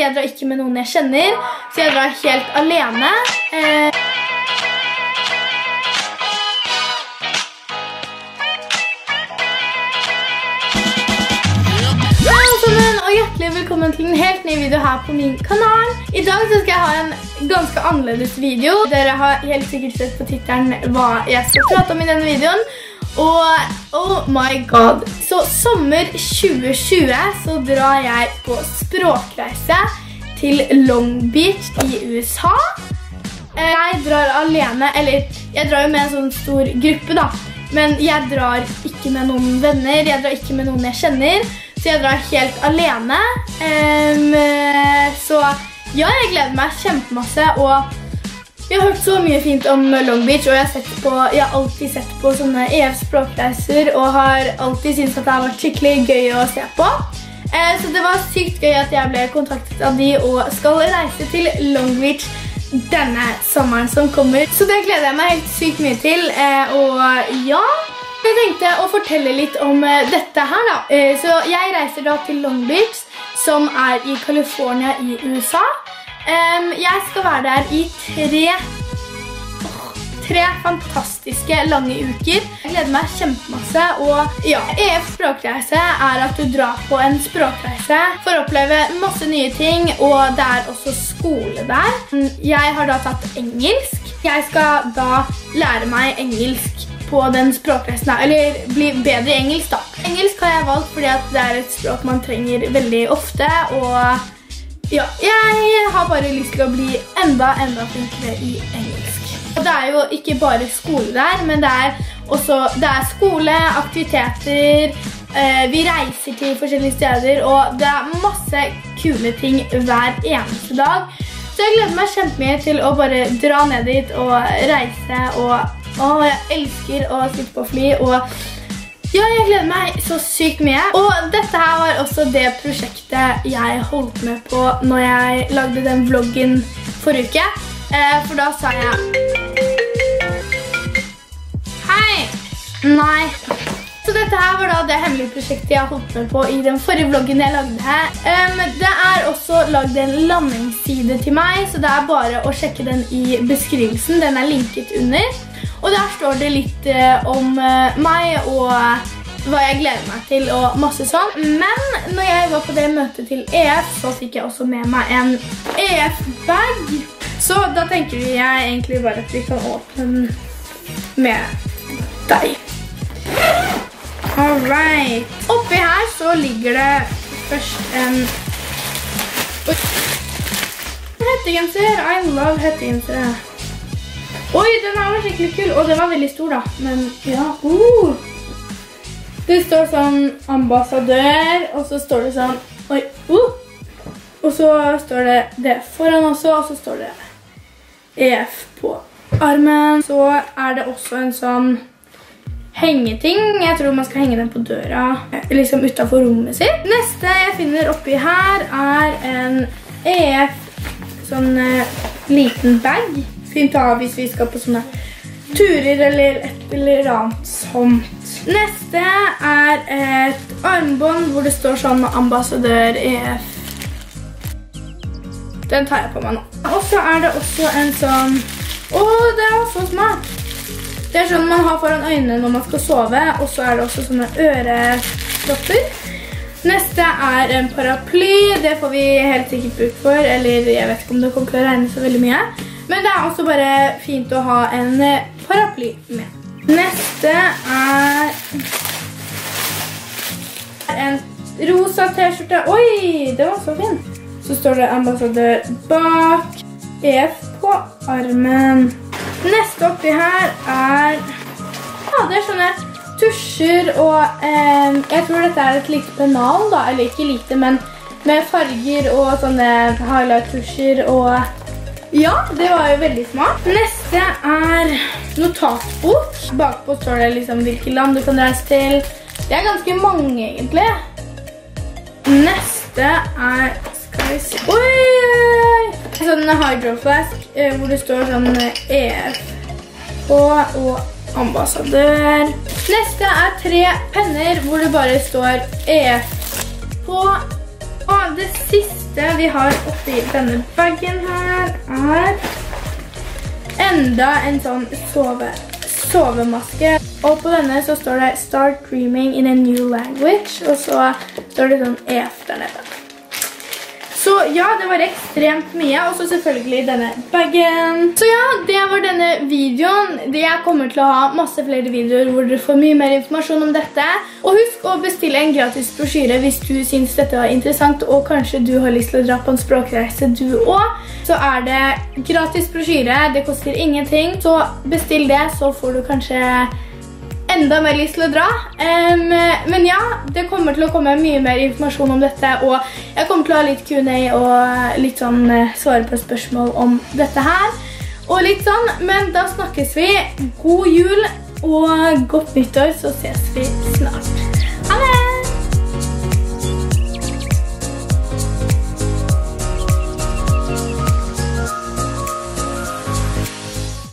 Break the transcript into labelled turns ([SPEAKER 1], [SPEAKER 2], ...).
[SPEAKER 1] Jeg drar ikke med noen jeg kjenner, så jeg drar helt alene. Eh, og hjertelig velkommen til en helt ny video her på min kanal. I dag så skal jeg ha en ganske annerledes video. Dere har helt sikkert sett på tittelen hva jeg skal prate om i denne videoen. Og oh my god. Så sommer 2020 så drar jeg på språkreise til Long Beach i USA. Eh, Jeg drar alene, eller jeg drar jo med en sånn stor gruppe da. Men jeg drar ikke med noen venner, jeg drar ikke med noen jeg kjenner. Så jeg drar helt alene. Eh, så ja, jeg gleder meg kjempemasse. Og jeg har hørt så mye fint om Long Beach, og jeg har, på, jeg har alltid sett på sånne EF språkreiser og har alltid syntes at det har vært skikkelig gøy å se på. Eh, Så det var sykt gøy at jeg ble kontaktet av de og skal reise til Long Beach denne sommeren som kommer. Så det gleder jeg meg helt sykt mye til. eh, Og ja, jeg tenkte å fortelle litt om eh, dette her da. Eh, Så jeg reiser da til Long Beach, som er i California i USA. Em, Jeg skal være der i tre tre fantastiske lange uker. Jeg gleder meg kjempemasse. Og ja, EF språkreise er at du drar på en språkreise for å oppleve masse nye ting, og det er også skole der. Jeg har da tatt engelsk. Jeg skal da lære meg engelsk på den språkreisen, eller bli bedre i engelsk da. Engelsk har jeg valgt fordi det er et språk man trenger veldig ofte, og ja, jeg har bare lyst til å bli enda, enda flinkere i engelsk. Og det er jo ikke bare skole der, men det er også det er skole, aktiviteter, eh, vi reiser til forskjellige steder, og det er masse kule ting hver eneste dag. Så jeg gleder meg kjempemye til å bare dra ned dit og reise, og å, jeg elsker å sitte på fly, og ja, jeg gleder meg så sykt mye. Og dette her var også det prosjektet jeg holdt med på når jeg lagde den vloggen forrige uke. Eh, for da sa jeg Hei! Nei. Så dette her var da det hemmelige prosjektet jeg holdt med på i den forrige vloggen jeg lagde her. Det er også lagd en landingsside til meg, så det er bare å sjekke den i beskrivelsen. Den er linket under. Og der står det litt eh, om eh, meg og hva jeg gleder meg til og masse sånn. Men når jeg var på det møtet til EF, så fikk jeg også med meg en EF-bag. Så da tenker jeg egentlig bare at vi kan åpne den med deg. Alright. Oppi her så ligger det først en Oi. hettegenser. I love hettegensere. Oi, den her var skikkelig kul, og den var veldig stor da. Men ja, uh. Det står sånn ambassadør, og så står det sånn, oi, uh. Og så står det det foran også, og så står det EF på armen. Så er det også en sånn hengeting. Jeg tror man skal henge den på døra, liksom utenfor rommet sitt. Neste jeg finner oppi her er en EF sånn eh, liten bag. Fint å ha hvis vi skal på sånne turer eller et eller annet sånt. Neste er et armbånd hvor det står sånn ambassadør EF. Den tar jeg på meg nå. Og så er det også en sånn... Åh, det er så smart! Det er sånn man har foran øynene når man skal sove, og så er det også sånne ørepropper. Neste er en paraply. Det får vi helt sikkert bruk for, eller jeg vet ikke om det kommer til å regne så veldig mye. Men det er også bare fint å ha en paraply med. Neste er en rosa t-skjorte. Oi, det var så fin. Så står det ambassadør bak, EF på armen. Neste oppi her er, ja, det er sånne tusjer, og eh, jeg tror dette er et lite penal da, eller ikke lite, men med farger og sånne highlight-tusjer, og ja, det var jo veldig smart. Neste er notatbok. Bakpå står det liksom hvilke land du kan reise til. Det er ganske mange egentlig. Neste er, skal vi se, oi. Sånn hydroflask, eh, hvor det står sånn eh, EF på og ambassadør. Neste er tre penner, hvor det bare står EF på. Og det siste vi har oppi denne baggen her er enda en sånn sove, sovemaske. Og på denne så står det Start dreaming in a new language. Og så står det sånn EF der nede. Så ja, det var ekstremt mye, og så selvfølgelig denne bagen. Så ja, det var denne videoen. Jeg kommer til å ha masse flere videoer hvor dere får mye mer informasjon om dette. Og husk å bestille en gratis brosjyre hvis du synes dette var interessant, og kanskje du har lyst til å dra på en språkreise du også. Så er det gratis brosjyre, det koster ingenting. Så bestill det, så får du kanskje enda mer lyst til å dra. Um, men ja, det kommer til å komme mye mer informasjon om dette, og jeg kommer til å ha litt Q&A og litt sånn uh, svare på spørsmål om dette her. Og litt sånn, men da snakkes vi. God jul og godt nyttår, så ses vi snart.